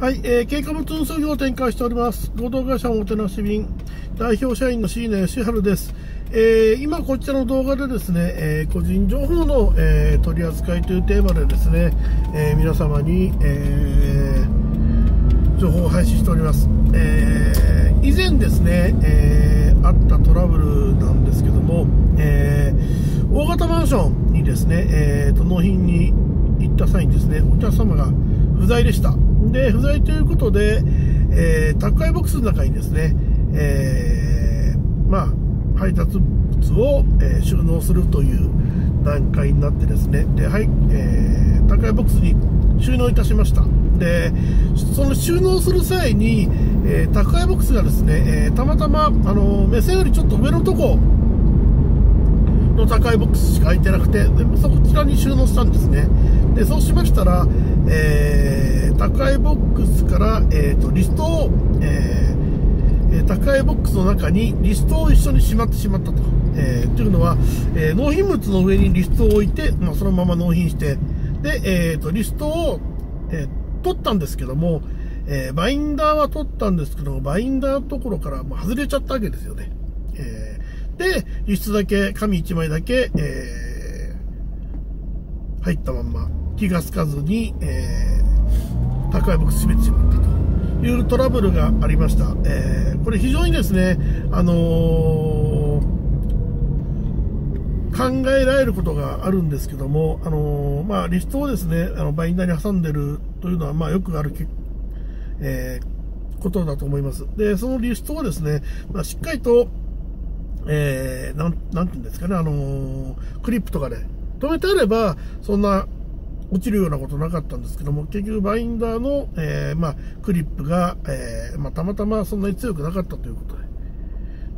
はい、えー、軽貨物運送業を展開しております。合同会社おもてなし便、代表社員の椎名義治です。えー、今こちらの動画でですね、えー、個人情報の、えー、取り扱いというテーマでですね、え皆様に、え情報を配信しております。え以前ですね、えあったトラブルなんですけども、え大型マンションにですね、えーと納品に行った際にですね、お客様が不在でした。で、不在ということで、えー、宅配ボックスの中にですね、えー、まあ、配達物を、えー、収納するという段階になってですね、で、はい、えー、宅配ボックスに収納いたしました。で、その収納する際に、えー、宅配ボックスがですね、えー、たまたま、あの目線よりちょっと上のとこの宅配ボックスしか空いてなくて、でそちらに収納したんですね。で、そうしましたら、えー、宅配ボックスから、えーと、リストを、えー、宅配ボックスの中にリストを一緒にしまってしまったと。えー、というのは、えー、納品物の上にリストを置いて、まあ、そのまま納品して、で、えーと、リストを、えー、取ったんですけども、えー、バインダーは取ったんですけども、バインダーのところから外れちゃったわけですよね。えー、で、輸出だけ、紙1枚だけ、えー、入ったまんま気がつかずに、えー、宅配ボックス閉めてしまったというトラブルがありました。えー、これ非常にですね、あのー、考えられることがあるんですけども、あのー、まあ、リストをですね、あのバインダーに挟んでるというのは、まあ、よくある、えー、ことだと思います。で、そのリストをですね、まあ、しっかりと、えー、なん、なんていうんですかね、あのー、クリップとかで止めてあれば、そんな落ちるようなことなかったんですけども、結局バインダーの、えー、まあ、クリップが、えー、まあ、たまたまそんなに強くなかったということ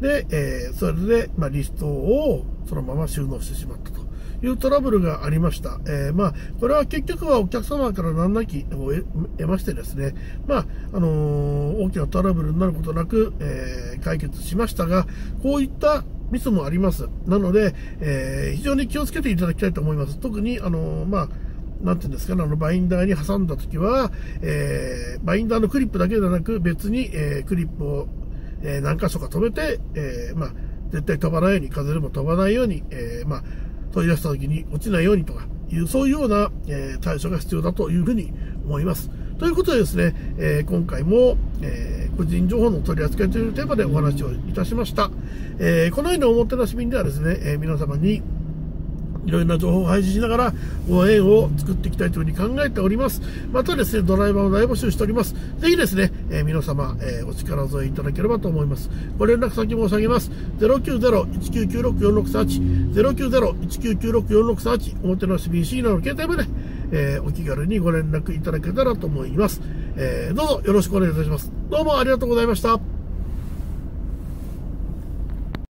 で、で、えー、それで、まあ、リストをそのまま収納してしまったというトラブルがありました。え、まあ、これは結局はお客様から何なきを得ましてですね、まあ、あの、大きなトラブルになることなく、え、解決しましたが、こういったミスもあります。なので、え、非常に気をつけていただきたいと思います。特に、あの、まあ、なんていうんですかね、あの、バインダーに挟んだときは、えー、バインダーのクリップだけではなく、別に、えー、クリップを、えー、何箇所か止めて、えー、まあ、絶対飛ばないように、風でも飛ばないように、えー、まあ、取り出したときに落ちないようにとかいう、そういうような、えー、対処が必要だというふうに思います。ということでですね、えー、今回も、えー、個人情報の取り扱いというテーマでお話をいたしました。えー、このようなおもてなし便ではですね、え皆様にいろいろな情報を配信しながら応援を作っていきたいというふうに考えております。またですね、ドライバーを大募集しております。ぜひですね、えー、皆様、えー、お力添えいただければと思います。ご連絡先申し上げます。090-1996-4638、090-1996-4638、おもてなし BC なの携帯まで、えー、お気軽にご連絡いただけたらと思います。え、どうぞよろしくお願いいたします。どうもありがとうございました。